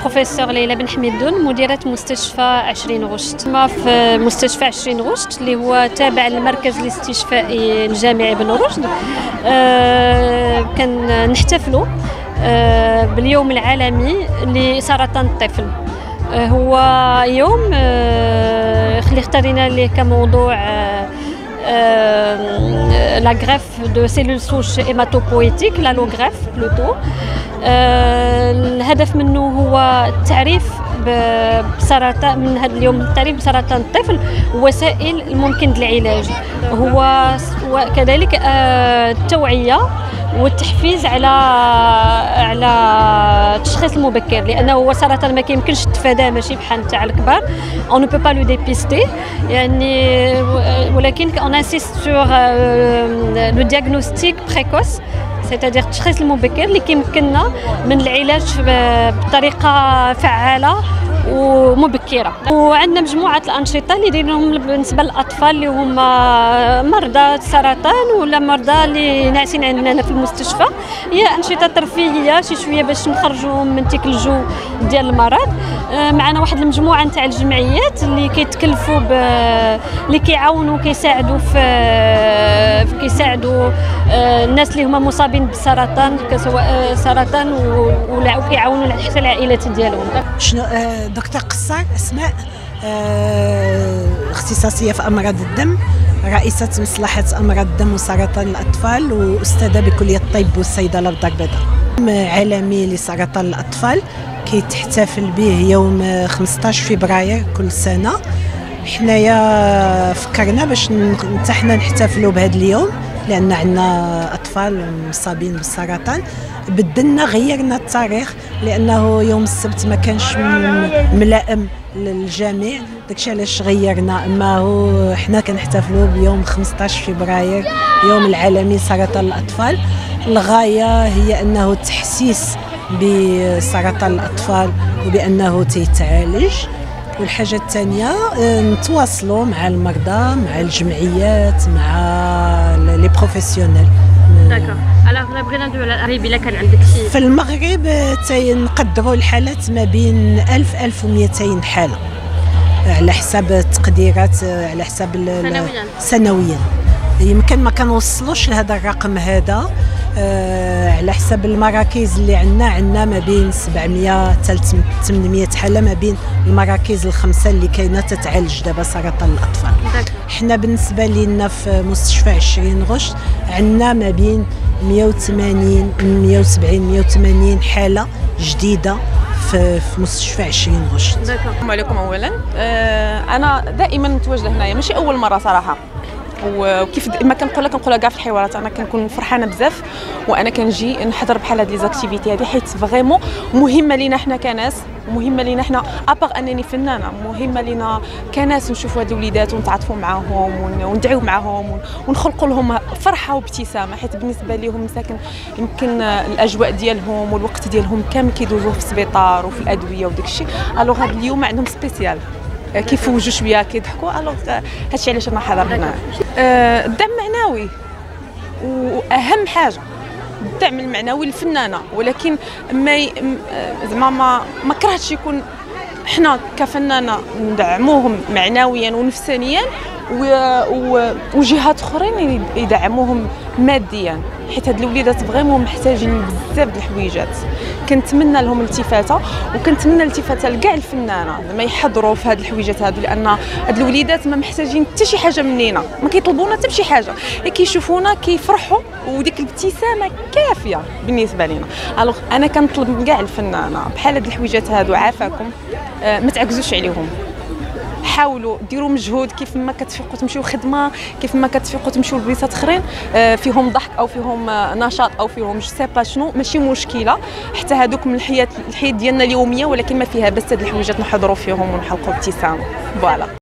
بروفيسور ليلى بن حميدون مديرة مستشفى 20 غشت. ما في مستشفى 20 غشت اللي هو تابع للمركز الاستشفائي الجامعي بن رشد. آه كان نحتفلوا آه باليوم العالمي لسرطان الطفل. آه هو يوم اللي اختارينا ليه كموضوع آه Euh, la greffe de cellules souches hématopoétiques, l'allogreffe plutôt. Euh, الهدف منه هو التعريف بسرطان من هذا اليوم التعريف بسرطان الطفل وسائل الممكن للعلاج. هو وكذلك التوعية والتحفيز على على التشخيص المبكر لأنه هو سرطان ما كيمكنش تفاداه ماشي بحال تاع الكبار. on peut pas le dépister يعني ولكن on insiste sur le diagnostic précoce c'est-à-dire التشخيص المبكر اللي كيمكننا من العلاج بطريقة فعالة ومبكرة. وعندنا مجموعة الأنشطة اللي دايرينهم بالنسبة للأطفال اللي هما مرضى السرطان ولا مرضى اللي ناعسين عندنا في المستشفى. هي أنشطة ترفيهية شي شوية باش نخرجوهم من تيك الجو ديال المرض. آه، معنا واحد المجموعة نتاع الجمعيات اللي كيتكلفوا ب... اللي كيعاونوا كيساعدوا في كيساعدوا آه، الناس اللي هما مصابين بالسرطان سواء آه، سرطان وكيعاونوا حتى العائلات ديالهم. شنو دكتور قصار اسماء اختصاصية في أمراض الدم رئيسة مصلحة أمراض الدم وسرطان الأطفال وأستاذة بكلية الطب والصيدلة بدار البيضاء. عالمي لسرطان الأطفال كيتحتفل به يوم 15 فبراير كل سنة. حنايا فكرنا باش حتى حنا نحتفلوا بهذا اليوم. لأن عندنا أطفال مصابين بالسرطان بدلنا غيرنا التاريخ لأنه يوم السبت ما كانش ملائم للجميع. داكشي علاش غيرنا؟ أما هو حنا كنحتفلوا بيوم 15 فبراير يوم العالمي لسرطان الأطفال. الغاية هي أنه تحسيس بسرطان الأطفال وبأنه تيتعالج. والحاجة الثانية آه، نتواصلوا مع المرضى مع الجمعيات مع les professionnels alors بغينا ندويو على المغرب الا كان عندك شي في المغرب تنقدروا الحالات ما بين 1000 1200 حالة. على حساب التقديرات على حساب سنويا. سنويا. يمكن ما كنوصلوش لهذا الرقم هذا. آه على حسب المراكز اللي عندنا عندنا ما بين 700 حتى 800 حالة ما بين المراكز الخمسة اللي كاينة تتعالج دابا سرطان الأطفال. حنا بالنسبة لنا في مستشفى 20 غشت عندنا ما بين 180 170 180 حالة جديدة في, في مستشفى 20 غشت السلام عليكم اولا. آه أنا دائما متواجدة هنايا ماشي أول مرة صراحة. وكيف ما كنقولها كنقولها كاع في الحوارات. أنا كنكون فرحانة بزاف وأنا كنجي نحضر بحال هاد les activités هادي حيت vraiment مهمة لينا حنا كناس مهمة لينا حنا اباغ أنني فنانة مهمة لينا كناس نشوفوا هاد الوليدات ونتعاطفوا معاهم وندعيو معاهم ونخلقوا لهم فرحة وابتسامة. حيت بالنسبة لهم مساكن يمكن الأجواء ديالهم والوقت ديالهم كامل كيدوزوه في السبيطار وفي الأدوية وداك الشيء alors هاد اليوم عندهم spécial كيفوجوا شوية كيضحكوا ألوغ هادشي علاش أنا حاضر هنا آه، الدعم معنوي. وأهم حاجة الدعم المعنوي للفنانة. ولكن ما زعما ما ما كرهتش يكون حنا كفنانة ندعموهم معنويا ونفسانيا. وجهات أخرين يدعموهم ماديا. حيت هاد الوليدات فريمون محتاجين بزاف د الحويجات. كنتمنى لهم التفاتة وكنتمنى التفاتة لكاع الفنانة. زعما يحضروا في هاد الحويجات هادو لأن هاد الوليدات ما محتاجين حتى شي حاجة مننا ما كيطلبونا حتى بشي حاجة. كيشوفونا كيفرحوا وديك الابتسامة كافية بالنسبة لنا ألوغ أنا كنطلب من كاع الفنانة بحال هاد الحويجات هادو عافاكم. آه ما تعكزوش عليهم. حاولوا ديروا مجهود كيف ما كتفيقوا تمشيو خدمه كيف ما كتفيقوا تمشيو لبلايصات آخرين آه، فيهم ضحك أو فيهم آه، نشاط أو فيهم je sais pas شنو ماشي مشكلة. حتى هذوك من الحياة الحياة ديالنا اليومية ولكن ما فيها بس هاد الحويجات نحضروا فيهم ونخلقوا ابتسامه voilà.